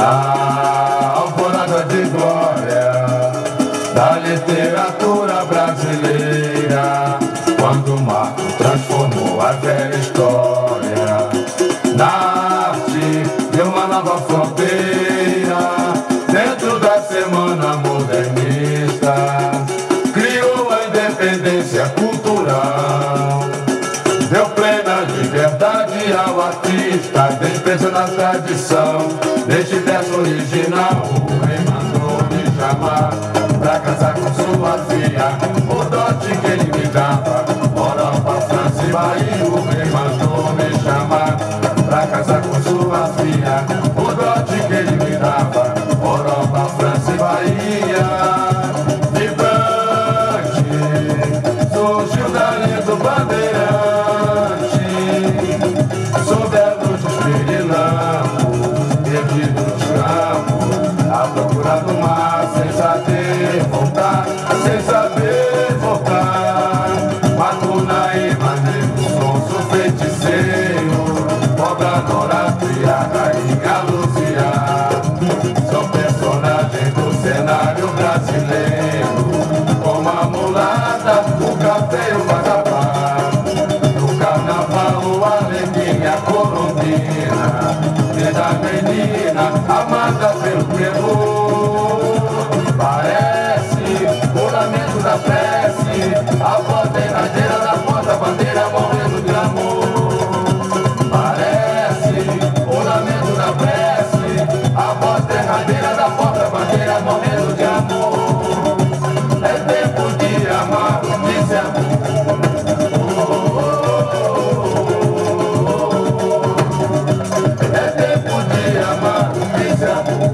alvorada de glória da literatura brasileira. Quando o Marco transformou a velha história na arte de uma nova fronteira dentro da semana modernista. Criou a independência cultural. Deu plena liberdade ao artista, desprezo na tradição. Neste verso original, o rei mandou me chamar pra casar com sua filha. O dote que ele me dava, Europa, França e Bahia. O rei mandou nos campos, à procura do mar, sem saber voltar, sem saber voltar. Matunaíma, negro, sonso, feiticeiro, cobra dourado e a rainha Luzia, são personagens do cenário brasileiro, como a mulata, o café e o vagabá. No carnaval, o alegria, a colombina, vida menina, amada pelo terror. Parece o lamento da prece, a voz love.